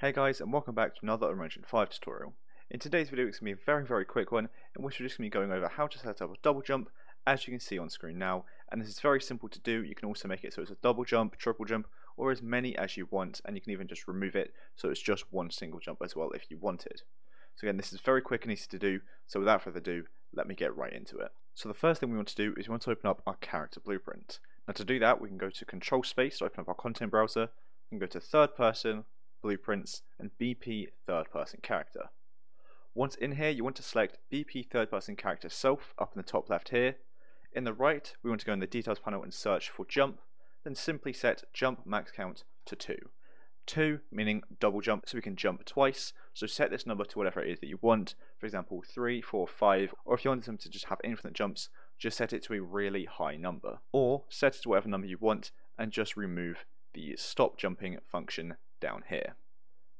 Hey guys and welcome back to another Unreal Engine 5 tutorial. In today's video it's going to be a very very quick one in which we're just going to be going over how to set up a double jump as you can see on screen now and this is very simple to do, you can also make it so it's a double jump, triple jump or as many as you want and you can even just remove it so it's just one single jump as well if you wanted. So again this is very quick and easy to do so without further ado let me get right into it. So the first thing we want to do is we want to open up our character blueprint. Now to do that we can go to control space to open up our content browser, and go to third person, blueprints, and BP third person character. Once in here, you want to select BP third person character self up in the top left here. In the right, we want to go in the details panel and search for jump, then simply set jump max count to 2. 2 meaning double jump, so we can jump twice. So set this number to whatever it is that you want. For example, 3, 4, 5, or if you want them to just have infinite jumps, just set it to a really high number. Or set it to whatever number you want and just remove the stop jumping function down here.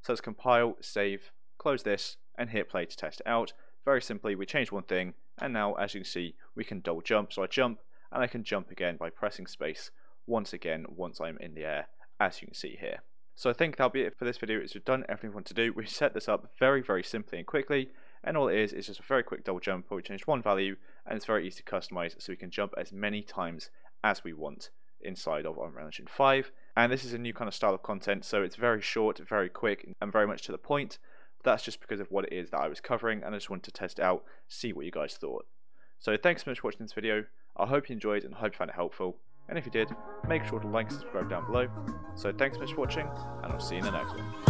So let's compile, save, close this, and hit play to test it out. Very simply, we change one thing, and now as you can see, we can double jump. So I jump, and I can jump again by pressing space once again once I'm in the air, as you can see here. So I think that'll be it for this video. It's we've done everything we want to do. We've set this up very, very simply and quickly, and all it is is just a very quick double jump where we change one value, and it's very easy to customize so we can jump as many times as we want inside of Unreal Engine 5. And this is a new kind of style of content, so it's very short, very quick, and very much to the point. But that's just because of what it is that I was covering, and I just wanted to test out, see what you guys thought. So thanks so much for watching this video. I hope you enjoyed and hope you found it helpful. And if you did, make sure to like and subscribe down below. So thanks so much for watching, and I'll see you in the next one.